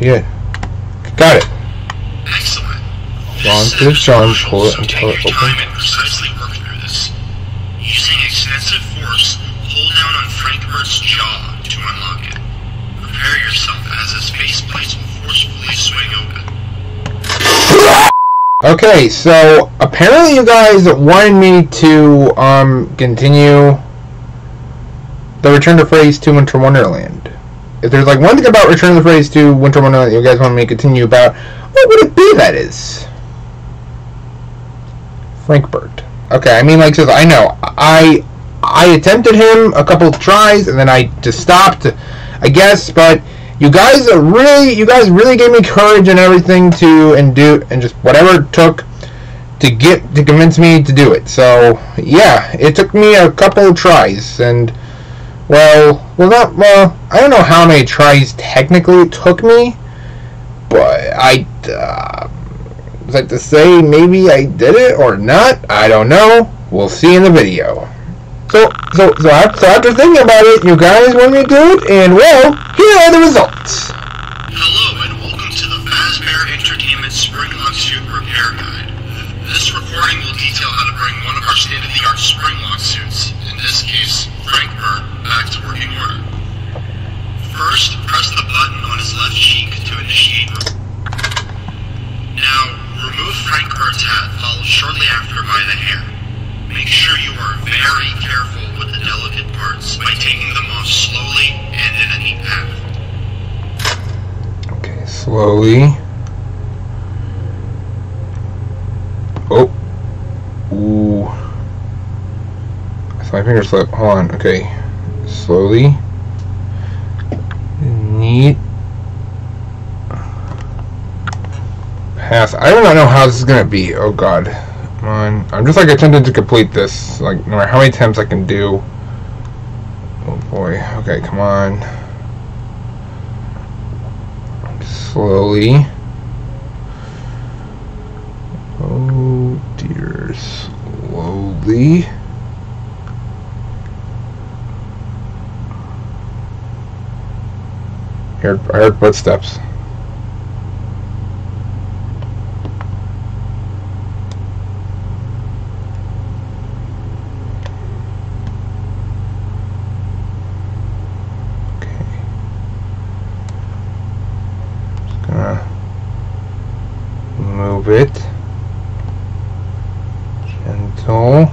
It? Got it. Excellent. Long This to the is charm, crucial, pull it until take it your time opens. and precisely work through this. Using extensive force, hold down on Frankburt's jaw to unlock it. Prepare yourself as his face plates will forcefully swing open. Okay, so apparently you guys wanted me to um continue the Return to Freddy's 2 Winter Wonderland. If there's like one thing about Return of the Phrase to Winter Wonderland that you guys want me to continue about, what would it be that is? Frankburt. Okay, I mean like I know. I I attempted him a couple tries and then I just stopped, I guess, but you guys really you guys really gave me courage and everything to and do and just whatever it took to get to convince me to do it. So yeah, it took me a couple tries and well well not well I don't know how many tries technically it took me, but I uh, like to say maybe I did it or not. I don't know. We'll see in the video. So, so, so after, so after thinking about it, you guys want me to do it, and well, here are the results. Hello and welcome to the Fazbear Entertainment Spring Lock Suit Repair Guide. This recording will detail how to bring one of our state-of-the-art spring lock suits, in this case, Frankburt, back to working order. First, press the button on his left cheek to initiate. Now, remove Frankburt's hat, followed shortly after by the hair. Make sure you are very careful with the delicate parts by taking them off slowly and in a neat path. Okay, slowly. Oh. Ooh. So my finger slip. Hold on. Okay. Slowly. Neat. Pass. I do not know how this is gonna be. Oh god. Come on. I'm just like attempting to complete this. Like no matter how many attempts I can do. Oh boy. Okay, come on. Slowly. Oh dear. Slowly. Heard, I heard footsteps. Okay. Just gonna move it. Gentle.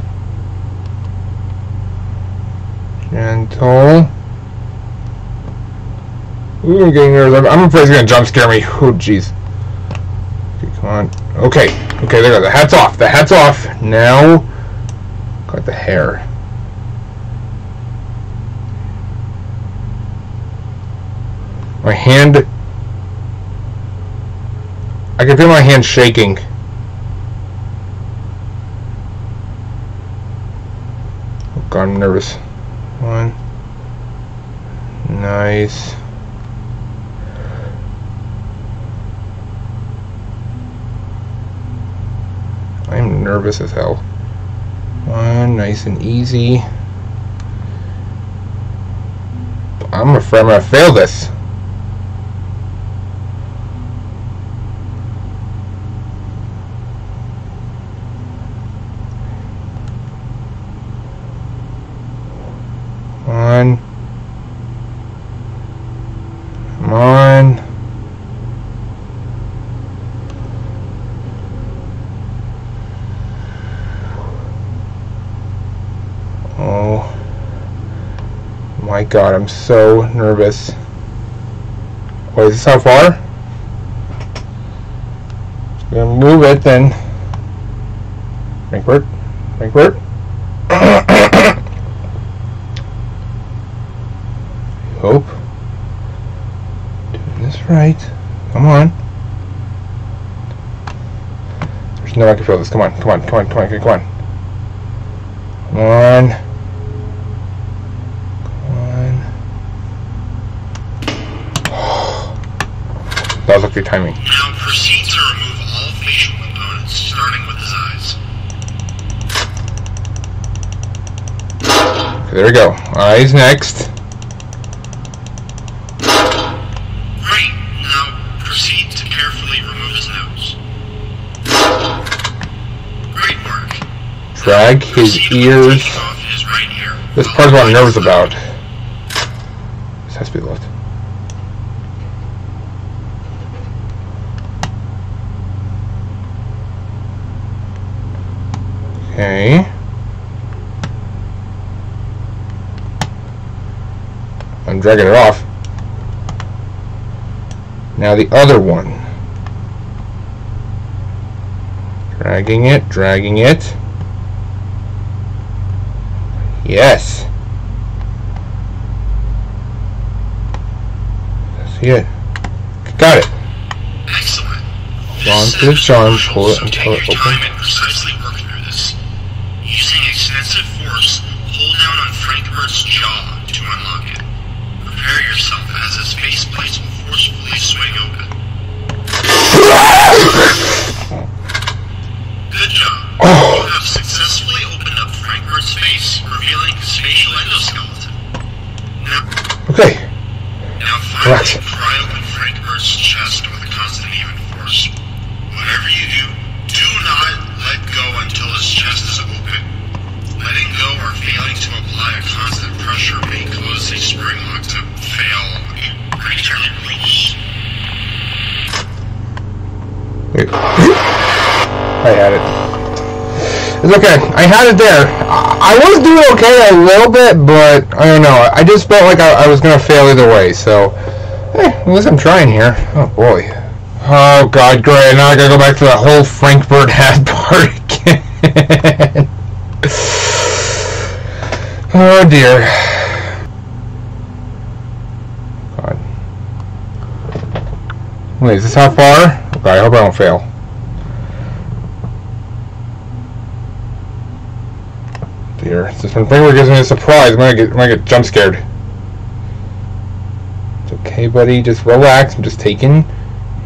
Gentle. Ooh, I'm getting nervous. I'm, afraid he's gonna jump scare me. Oh, jeez. Okay, come on. Okay, okay, there we go. The hat's off. The hat's off. Now, got the hair. My hand. I can feel my hand shaking. Oh god, I'm nervous. One. Nice. I'm nervous as hell. One, nice and easy. I'm afraid I'm gonna fail this. Come on. Come on. Oh my god, I'm so nervous. Wait, is this how far? Just gonna move it then. Frankfurt? Frankfurt? Hope. Doing this right. Come on. There's no way I can feel this. Come on, come on, come on, come on, come on. Come on. timing. Now proceed to remove all facial components, starting with his eyes. Okay, there we go. Eyes next. Now proceed to carefully remove his nose. Great work. Drag his ears. His right this part's what I'm nervous about. This has to be left. Okay. I'm dragging it off. Now the other one. Dragging it, dragging it. Yes. See it. Got it. Excellent. On to the charm, pull it until it opens. Constant pressure may cause the spring lock to fail. Creature release. Wait. I had it. It's okay. I had it there. I, I was doing okay a little bit, but I don't know. I just felt like I, I was gonna fail either way. So, eh, at least I'm trying here. Oh boy. Oh god, great. Now I gotta go back to that whole Frankfurt hat part again. Oh dear. God. Wait, is this how far? Okay, I hope I don't fail. Dear, this Finger gives me a surprise, I'm gonna get, I'm gonna get jump scared. It's okay, buddy. Just relax. I'm just taking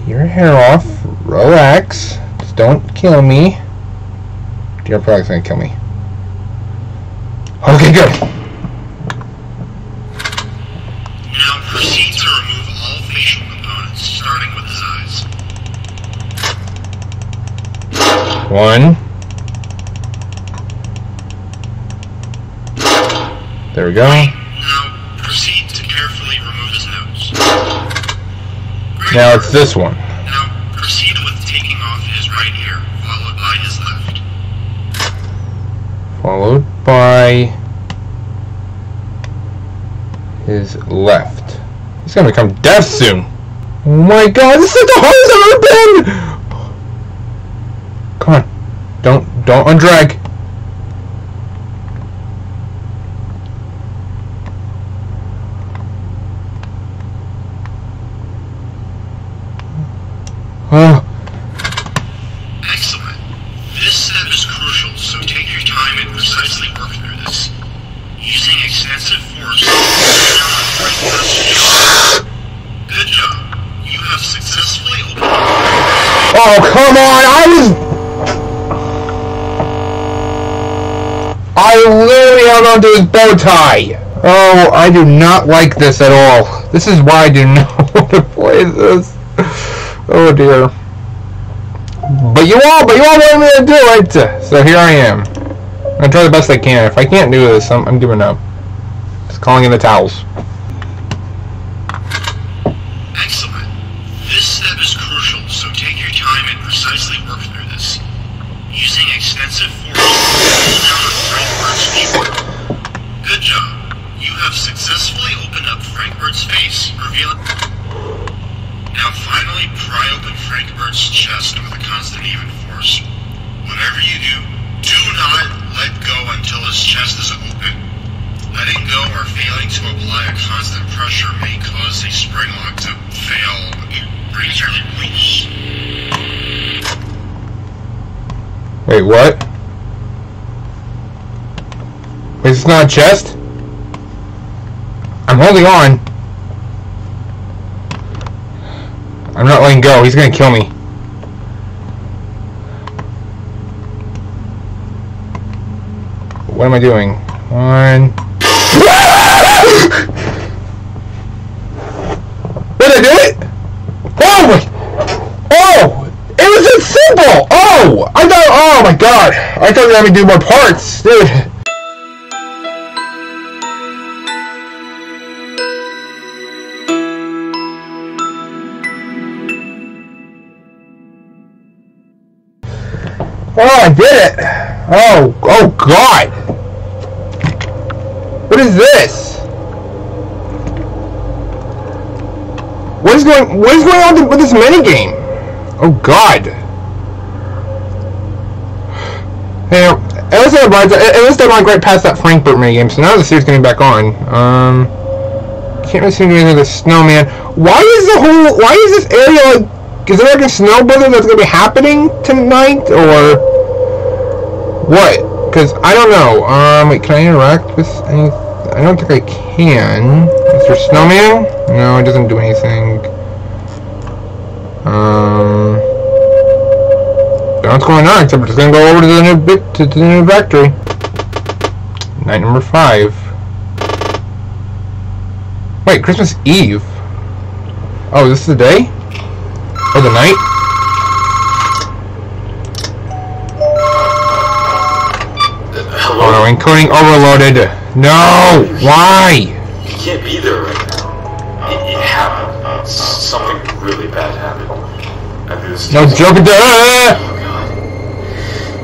your hair off. Relax. Just don't kill me. Dear probably gonna kill me. Okay, good. Now proceed to remove all facial components, starting with his eyes. One. There we go. Now proceed to carefully remove his nose. Great Now it's this one. Now proceed with taking off his right ear, followed by his left. followed by his left. He's gonna become deaf soon. Oh my god, this is the hardest I've ever been! Come on. Don't don't undrag. Oh, Extensive force, on. Good job. You have successfully opened oh come on! I was I literally held onto his bow tie. Oh, I do not like this at all. This is why I do not want to play this. Oh dear. But you all, but you all wanted me to do it, so here I am. I'm gonna try the best I can. If I can't do this, I'm, I'm giving up. Just calling in the towels. To apply a constant pressure may cause the spring lock to fail. Creature release. Wait, what? Wait, it's not a chest? I'm holding on. I'm not letting go. He's gonna kill me. What am I doing? One. Did I do it? Oh! Oh! It was just simple! Oh! I thought, oh my god! I thought you had me do more parts, dude. Oh, I did it! Oh, oh God! What is this? What is going? What is going on with this minigame? Oh God! Hey, at least right. At least I'm right past that Frankfurt minigame. So now the series getting back on. Um, can't really seem to get the snowman. Why is the whole? Why is this area like? Is there like a snow blizzard that's gonna be happening tonight, or what? Because I don't know. Um, wait, can I interact with any? I don't think I can. Is there snowman? No, it doesn't do anything. Um, what's going on. Except we're just gonna go over to the new bit to the new factory. Night number five. Wait, Christmas Eve. Oh, this is the day? Or the night? Hello? Oh no, encoding overloaded. No! Why? You can't be there right now. It, it happened. Something really bad happened. I knew this No joking. Ah! Oh.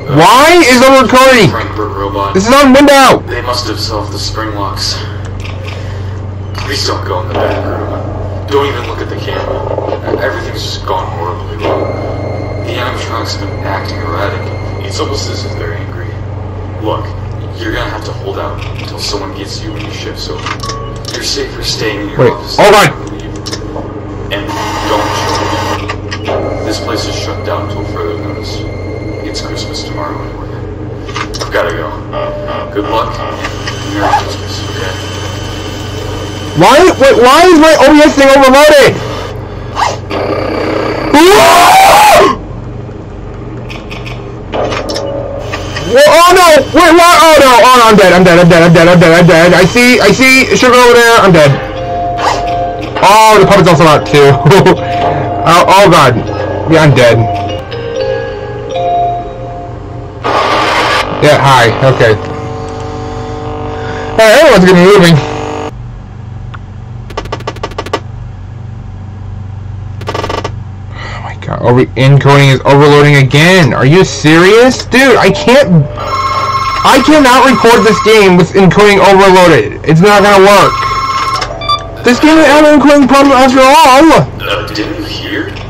Why is the recording? Frankfurt robot. This is on window! They must have solved the spring locks. Please don't go in the back room. Don't even look at the camera. Everything's just gone horribly wrong. The animatronics have been acting erratic. It's almost as if they're angry. Look, you're gonna have to hold out until someone gets you when your shift's over. You're safer staying in your Wait, office. hold on. than leave. And don't show This place is shut down until further notice. It's Christmas tomorrow anyway. I've gotta go. Good luck. Merry Christmas? Why, wait, why is my OBS thing overloaded? Oh no! Wait, what? Oh no! Oh no! I'm dead! I'm dead! I'm dead! I'm dead! I'm dead! I'm dead! I see! I see sugar over there! I'm dead! Oh, the puppet's also out too. oh, oh god! Yeah, I'm dead. Yeah, hi. Okay. Hey, everyone's gonna be moving. Oh my god, over encoding is overloading again. Are you serious? Dude, I can't I cannot record this game with encoding overloaded. It's not gonna work. This game has an encoding problem after all. Uh, didn't you hear?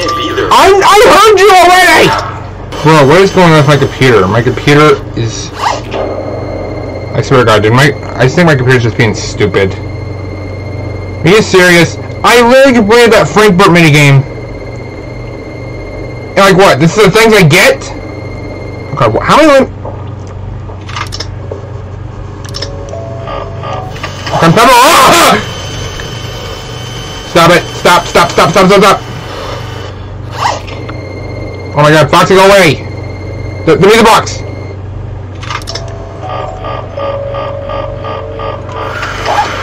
I I heard you already! Bro, what is going on with my computer? My computer is I swear to god, dude, my I just think my computer's just being stupid. Are you serious? I literally completed that Frankfurt minigame. And like what? This is the things I get? Okay, wh- how many lim- I'm stop! Stop it! Stop! Stop! Stop! Stop! Stop! Stop! Oh my god, go away! Give me the box!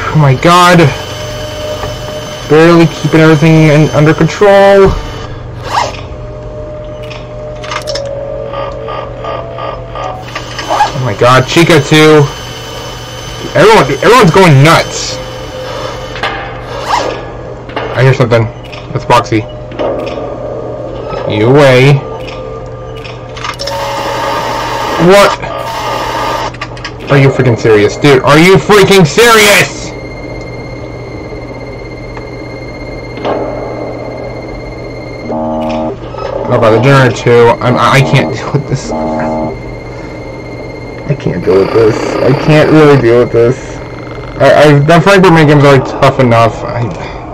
Oh my god! Barely keeping everything in, under control. Oh my god, Chica too. Everyone, everyone's going nuts. I hear something. That's Boxy. You away. What? Are you freaking serious? Dude, are you freaking serious? Oh, by the generator too. I'm, I can't deal with this. I can't deal with this. I can't really deal with this. I, I that Frankfurt main game's already tough enough. I,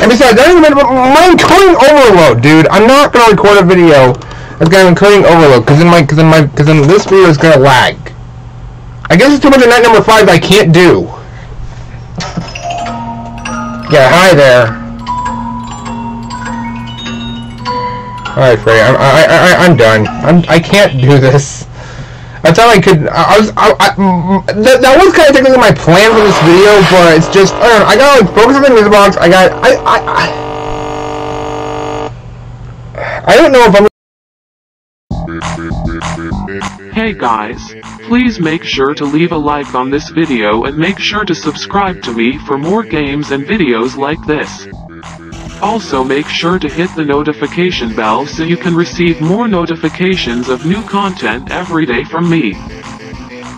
and besides, that even my encoding overload, dude. I'm not gonna record a video that's an encoding overload because then my because then my because then this video is gonna lag. I guess it's too much of night number five I can't do. Yeah, hi there. Alright, Frey, I'm, I, I, I- I'm done. I'm, I can't do this. I thought I could, I, I was, I, I, mm, that, that was kind of technically my plan for this video, but it's just, I don't know, I gotta like, focus on the music box, I got, I, I, I, I don't know if I'm Hey guys, please make sure to leave a like on this video and make sure to subscribe to me for more games and videos like this. Also make sure to hit the notification bell so you can receive more notifications of new content every day from me.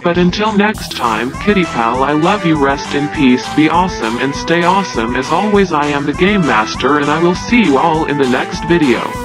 But until next time, Kitty Pal I love you rest in peace be awesome and stay awesome as always I am the Game Master and I will see you all in the next video.